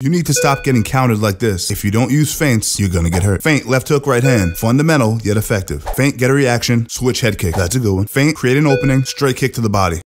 You need to stop getting countered like this. If you don't use feints, you're gonna get hurt. Feint, left hook, right hand. Fundamental, yet effective. Feint, get a reaction, switch head kick. That's a good one. Feint, create an opening, straight kick to the body.